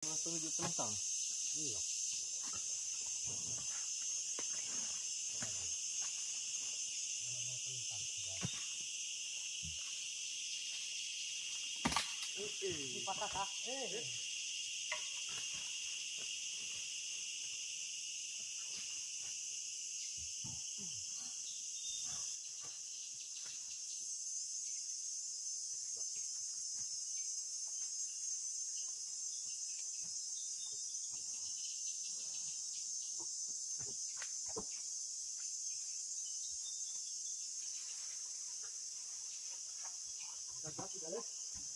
Tujuh kentang. Iya. Ini patah kah? Eh. ます。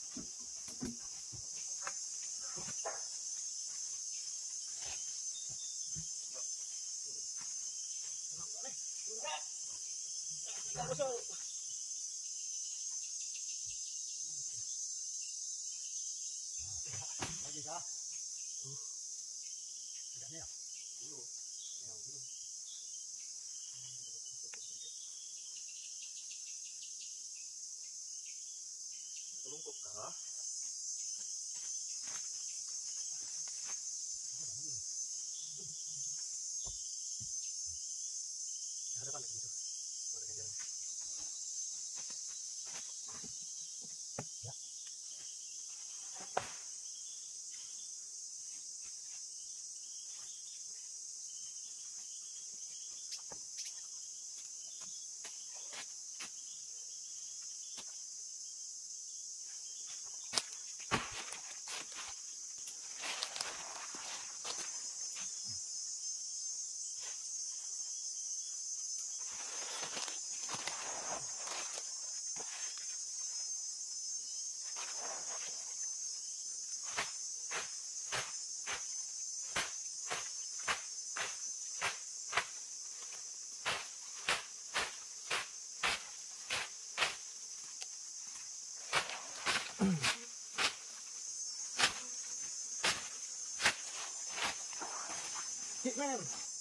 Get ready.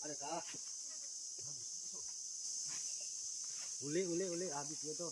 Ada kah? Uli, uli, uli, habis gitu.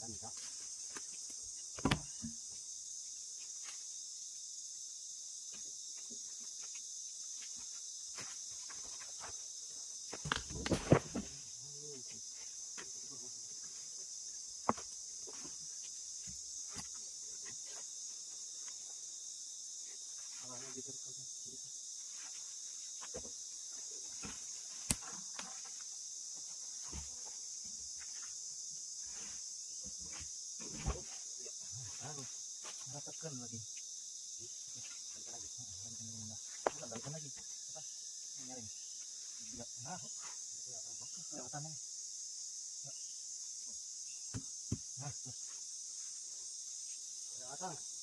ダメだ。Kelihatan nih. Nah, tuh. Kelihatan. Nah,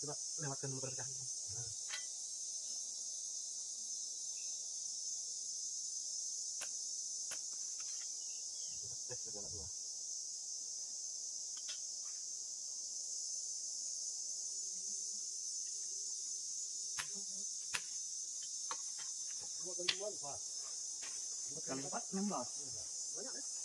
Coba lewatkan dulu perpecahan. Yang.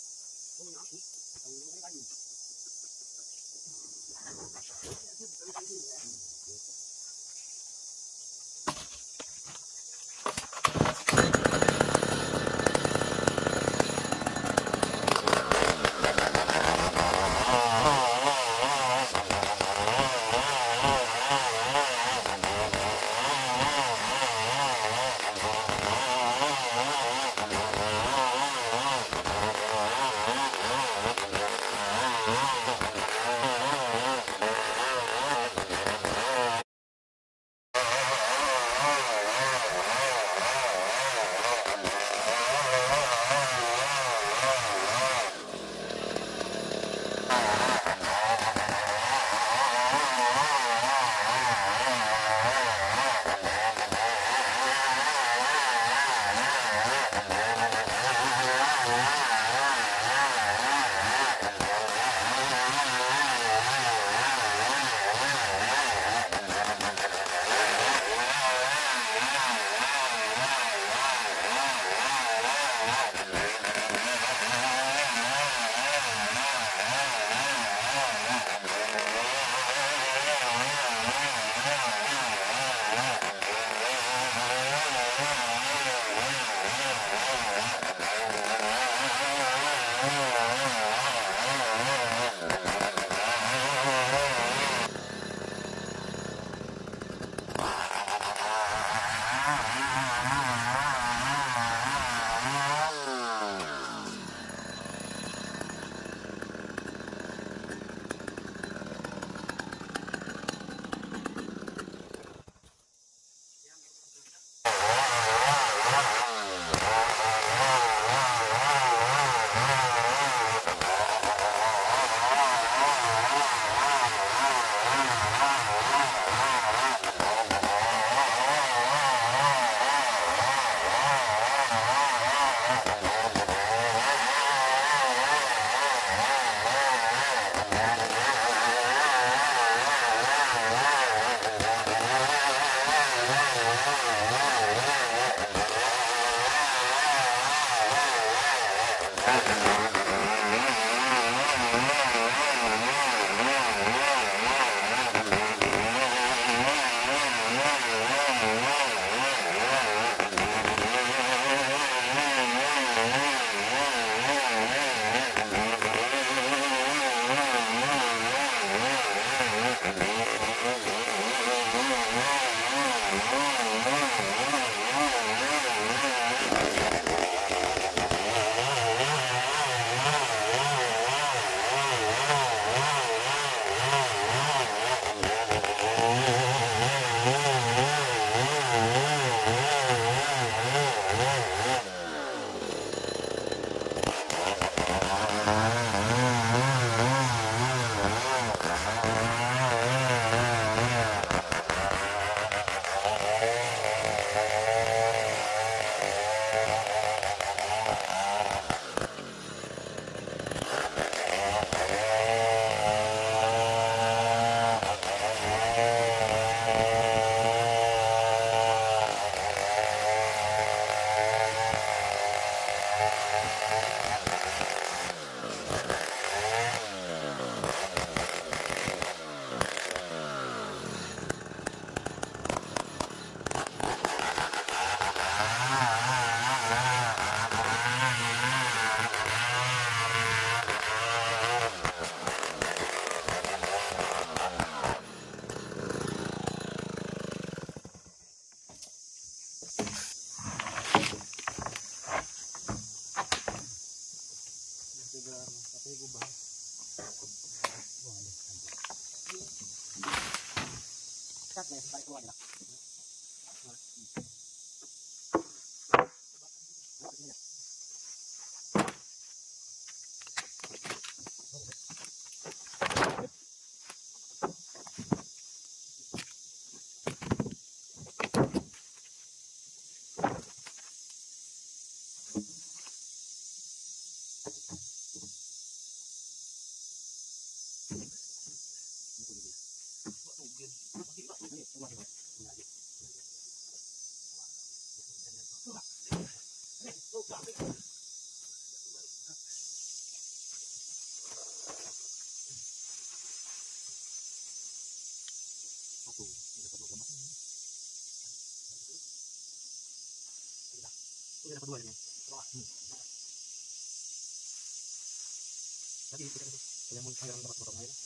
chắc này phải gọi là Yang mau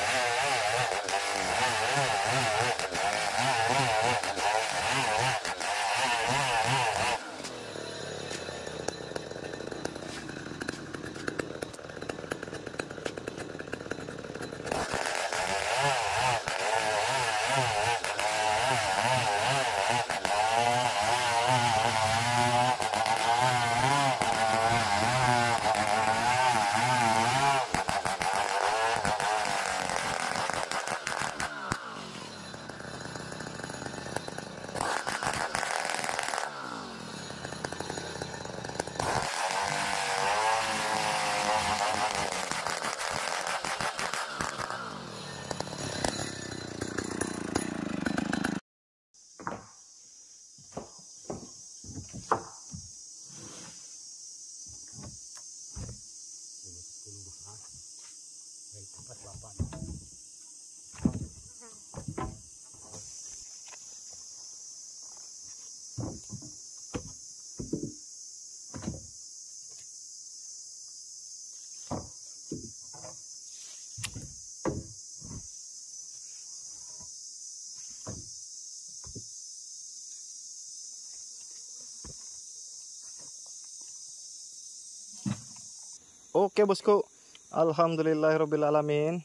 Oke bosku, Alhamdulillahirobbilalamin.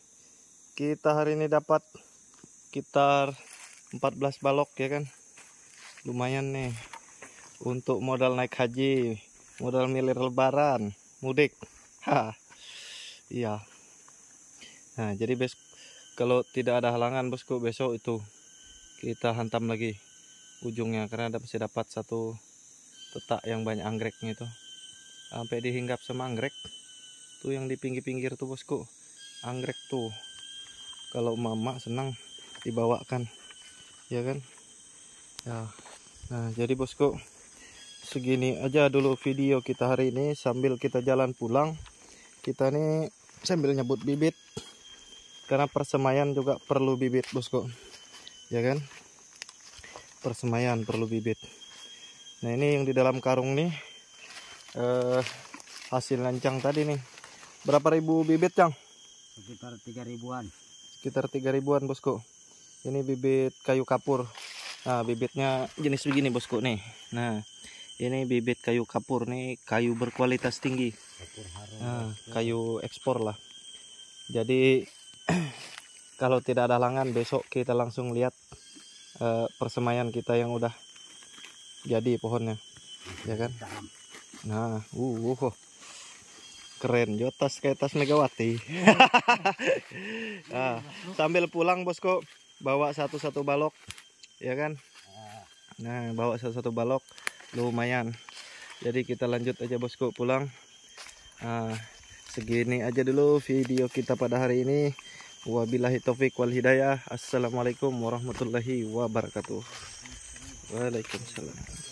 Kita hari ini dapat sekitar 14 balok ya kan. Lumayan nih untuk modal naik haji, modal milir lebaran, mudik. Ha. Iya. Nah, jadi bes kalau tidak ada halangan bosku besok itu kita hantam lagi ujungnya karena ada masih dapat satu tetak yang banyak anggreknya itu sampai dihinggap sama anggrek tuh yang di pinggir-pinggir tuh bosku. Anggrek tuh. Kalau mama senang dibawakan. Ya kan? Ya. Nah jadi bosku segini aja dulu video kita hari ini. Sambil kita jalan pulang kita nih sambil nyebut bibit. Karena persemaian juga perlu bibit bosku. Ya kan? Persemaian perlu bibit. Nah ini yang di dalam karung nih eh, hasil lancang tadi nih berapa ribu bibit yang Sekitar tiga ribuan. sekitar tiga ribuan bosku. Ini bibit kayu kapur. Nah bibitnya jenis begini bosku nih. Nah ini bibit kayu kapur nih kayu berkualitas tinggi. Kapur harum. nah, kayu ekspor lah. Jadi kalau tidak ada halangan besok kita langsung lihat eh, persemaian kita yang udah jadi pohonnya. Ya kan. Nah, uh, uh, keren jotas kayak tas Megawati. nah, sambil pulang bosku bawa satu-satu balok, ya kan? Ah, Nah, bawa satu-satu balok lumayan. Jadi kita lanjut aja bosku pulang. Nah, segini aja dulu video kita pada hari ini. Wabillahi taufik wal hidayah. Assalamualaikum warahmatullahi wabarakatuh. Waalaikumsalam.